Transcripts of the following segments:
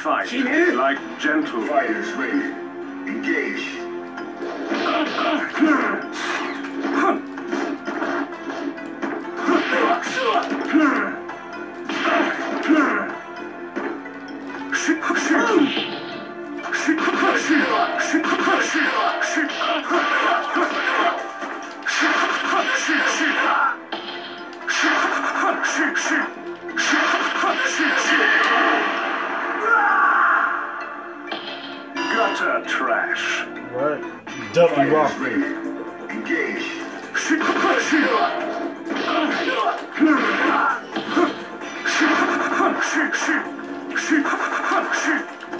fight. Like gentle fighters ring. Ready. Engage. Shoot. Shoot. Shoot. Shoot.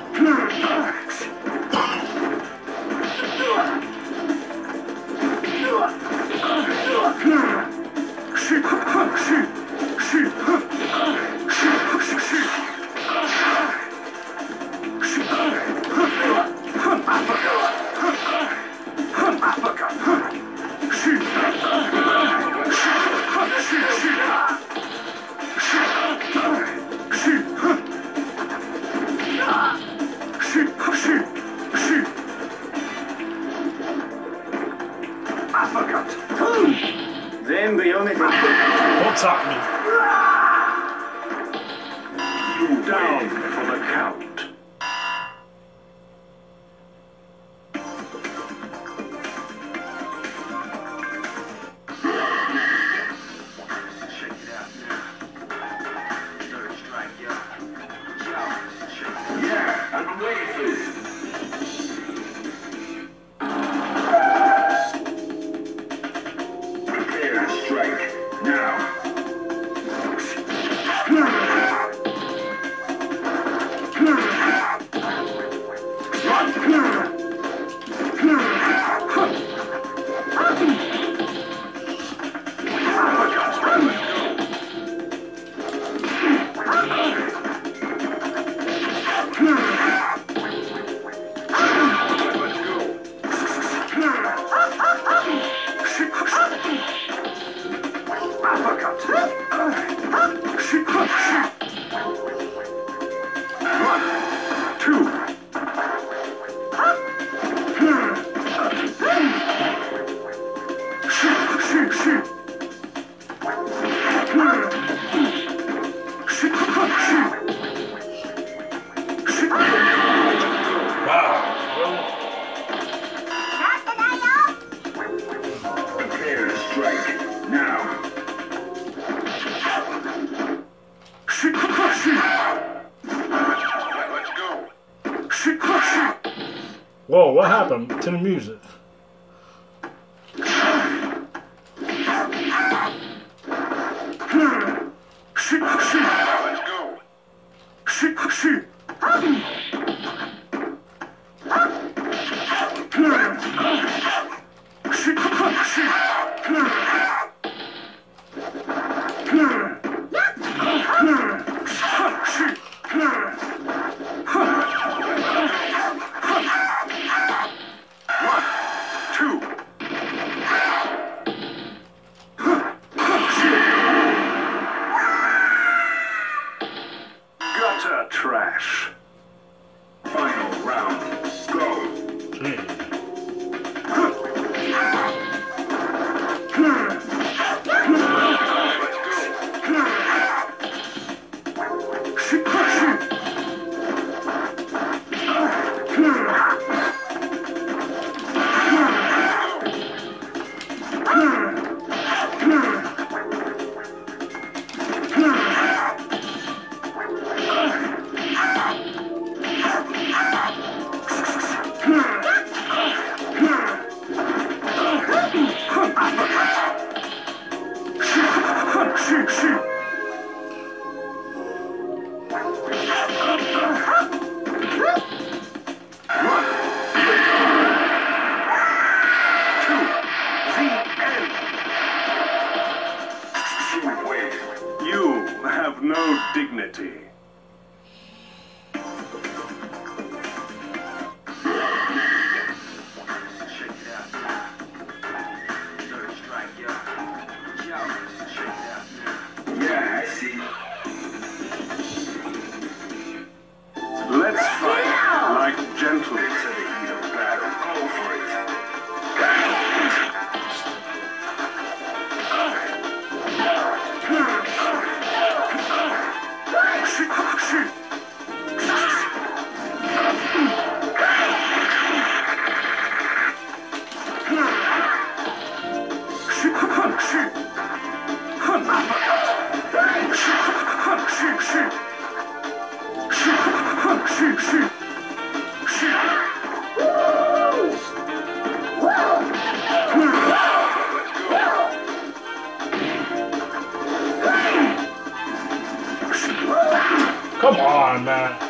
what happened to the music? Come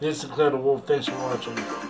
This is Wolf. Thanks for watching.